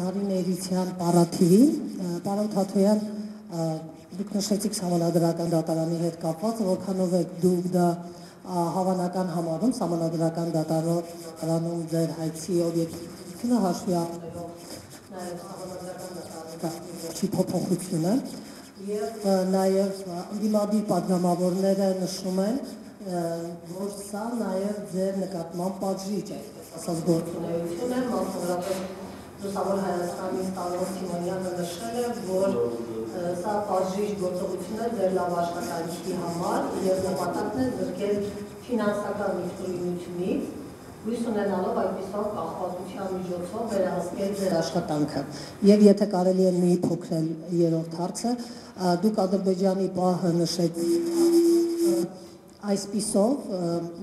Նարին Էրիցյան պարաթիվին, պարոն Թաթոյան, դուք նշեցիք համանadrական դատարանի հետ կապված, որքանով է դուք դա հավանական համարում համանadrական դատարանում ձեր հայցի օբյեկտիվը հաշվի առնելով նաև համանadrական դատարանի փոփոխությունը եւ նաեւ իմադի պատգամավորները նշում են որ սա նաեւ ձեր նկատմամբ պատժիչ է ասած գործունեությունը մասնավորապես Լուսավոր Հայաստանի Ստանոս Սիմոնյանը նշել է, որ սա պատժիչ գործողություն է ձեր լավ աշխատանքի համար եւ նպատակն է զրկել ֆինանսական ինքնուրույնությունից հույս ունենալով այդպիսով կախվածության միջոցով վերահսկել ձեր աշխատանքը։ Եվ եթե կարելի է մի փոքրել երրորդ հարցը, դուք Ադրբեջանի պահը նշեցիք այսպիսով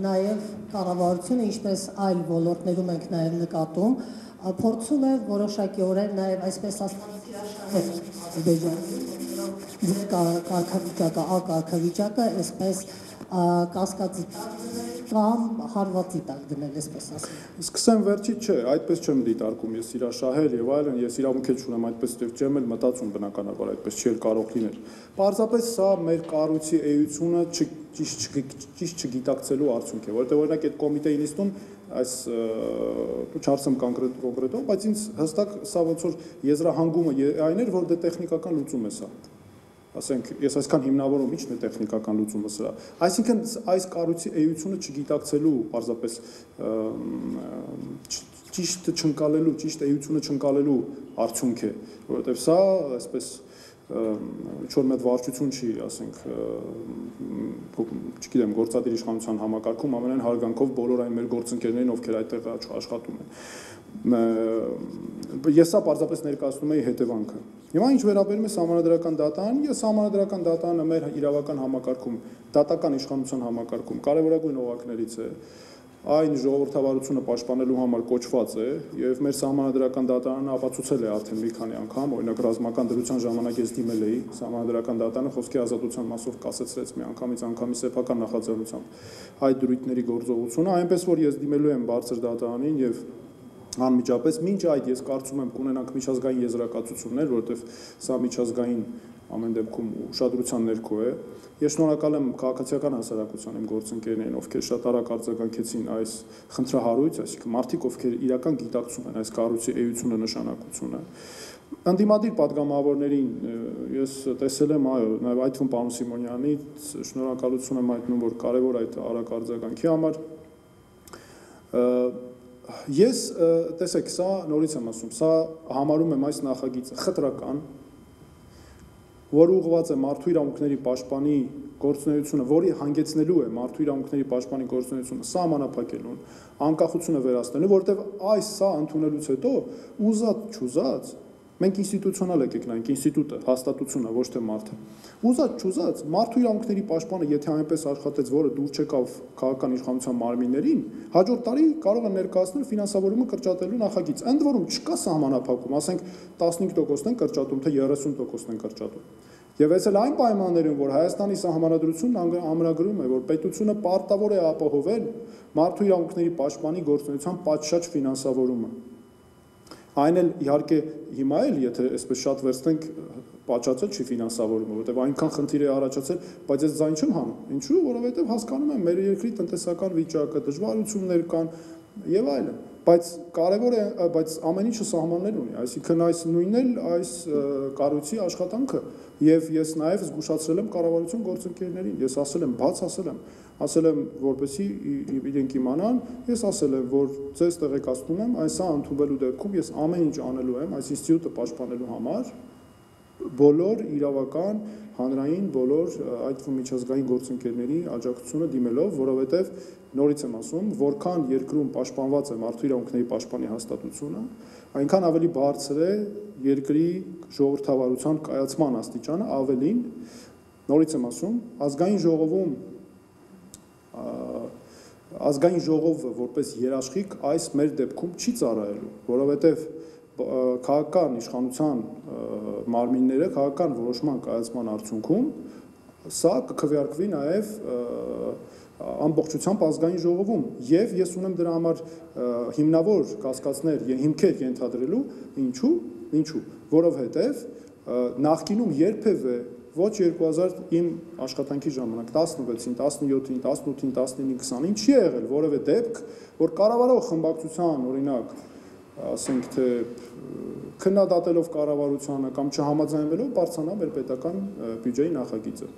նաև կառավարությունը ինչպես այլ ոլորտներում ենք նաև նկատում փորձում է որոշակիորեն նաև այսպես հրաշանել Ադրբեջանի կարգավիճակը, ակարգավիճակը, այսպես կասկածի կամ հարվածի տակ դնել, այսպես ասեմ։ Սկսեմ վերջից, չէ, այդպես չեմ դիտարկում ես իրաշահել եւ այլն, ես իրավունք չունեմ այդպես դեպ չեմ էլ մտածում բնականաբար այդպես չի կարող լինել։ Պարզապես սա մեր կառույցի էությունը ճիշտ ճիշտ չգիտակցելու արդյունք է, որովհետեւ օրինակ այդ կոմիտեի նիստում այս չարսեմ կոնկրետ կոնկրետով, բայց ինձ հստակ սա ոնց որ եզրահանգումը այն էր, որ դե տեխնիկական լուծում է սա ասենք ես այսքան հիմնավորում ի՞նչն է տեխնիկական լուծումը սրա այսինքն այս կառույցի էությունը չգիտակցելու պարզապես ճիշտ չընկալելու ճիշտ էությունը չընկալելու արդյունք է որովհետև սա այսպես ինչ որ մեծ վարչություն չի, ասենք, չգիտեմ, գործադիր իշխանության համակարգում ամենայն հարգանքով բոլոր այն մեր գործընկերներին, ովքեր այդտեղ աշխատում են։ Ես սա պարզապես ներկայացնում եի հետևանքը։ Հիմա ինչ վերաբերում է համանadrական դատան, ես համանadrական դատանը մեր իրավական համակարգում, դատական իշխանության համակարգում կարևորագույն օղակներից է, այն ժողովրդավարությունը պաշտպանելու համար կոչված է եւ մեր սահմանադրական դատարանը ապացուցել է արդեն մի քանի անգամ, օրինակ ռազմական դրության ժամանակ ես դիմել էի սահմանադրական դատարանը խոսքի ազատության մասով կասեցրեց մի անգամից անգամի սեփական նախաձեռնությամբ այդ դրույթների գործողությունը, այնպես որ ես դիմելու եմ բարձր դատարանին եւ անմիջապես մինչ այդ ես կարծում եմ կունենանք միջազգային եզրակացություններ, որովհետեւ սա միջազգային ամեն դեպքում ուշադրության ներքո է։ Ես շնորհակալ եմ քաղաքացիական հասարակության իմ գործընկերներին, ովքեր շատ արագ արձագանքեցին այս խնդրահարույց, այսինքն մարդիկ, ովքեր իրական գիտակցում են այս կառույցի էությունը, նշանակությունը։ Անդիմադիր падգամավորներին ես տեսել եմ, այո, նաև այդ ֆոն պարոն Սիմոնյանից շնորհակալություն եմ հայտնում, որ կարևոր այդ արագ արձագանքի համար ես տեսեք, սա նորից եմ ասում, սա համարում եմ այս նախագիծը խտրական, որը ուղղված է մարդու իրավունքների պաշտպանի գործունեությունը, որի հանգեցնելու է մարդու իրավունքների պաշտպանի գործունեությունը սահմանափակելուն, անկախությունը վերացնելու, որովհետև այս սա ընդունելուց հետո ուզած չուզած Մենք ինստիտուցիոնալ եկեք նայենք ինստիտուտը, հաստատությունը, ոչ թե մարդը։ Ուզած չուզած մարդու իրավունքների պաշտպանը, եթե այնպես աշխատեց, որը դուր չեկավ քաղաքական իշխանության մարմիններին, հաջորդ տարի կարող է ներկայացնել ֆինանսավորումը կրճատելու նախագիծ։ Ընդ որում չկա սահմանափակում, ասենք 15%-ն են կրճատում, թե 30%-ն են կրճատում։ Եվ այս էլ այն պայմաններում, որ Հայաստանի սահմանադրությունն ամրագրում է, որ պետությունը պարտավոր է ապահովել մարդու իրավունքների պաշտպանի գործունեության պատշաճ ֆինանսավորումը։ Այն էլ իհարկե հիմա էլ եթե այսպես շատ վերցնենք պատճացել չի ֆինանսավորումը, որովհետև այնքան խնդիր է առաջացել, բայց ես ձայն չեմ հանում։ Ինչու՞, որովհետև հասկանում եմ մեր երկրի տնտեսական վիճակը, դժվարություններ կան եւ այլն բայց կարևոր է բայց ամեն ինչը սահմաններ ունի այսինքն այս նույնն էլ այս կառույցի աշխատանքը եւ ես նաեւ զգուշացրել եմ կառավարություն գործընկերներին ես ասել եմ բաց ասել եմ ասել եմ որպեսի իրենք իմանան ես ասել եմ որ ձեզ տեղեկացնում եմ այսա ընդունվելու դեպքում ես ամեն ինչ անելու եմ այս ինստիտուտը պաշտպանելու համար բոլոր իրավական հանրային բոլոր այդ միջազգային գործընկերների աջակցությունը դիմելով, որովհետև նորից եմ ասում, որքան երկրում պաշտպանված է մարդու իրավունքների պաշտպանի հաստատությունը, այնքան ավելի բարձր է երկրի ժողովրդավարության կայացման աստիճանը, ավելին նորից եմ ասում, ազգային ժողովում ազգային ժողովը որպես երաշխիք այս մեր դեպքում չի ծառայելու, որովհետև քաղաքական իշխանության մարմինները քաղաքական որոշման կայացման արդյունքում սա կքվեարկվի նաև ամբողջությամբ ազգային ժողովում եւ ես ունեմ դրա համար հիմնավոր կասկածներ եւ հիմքեր ենթադրելու ինչու ինչու որովհետեւ նախկինում երբևէ ոչ 2000 իմ աշխատանքի ժամանակ 16-ին, 17-ին, 18-ին, 19-ին, 20-ին չի եղել որևէ դեպք, որ կառավարող խմբակցության օրինակ ասենք թե քննադատելով կառավարությանը կամ չհամաձայնվելով բարձրանա մեր պետական բյուջեի նախագիծը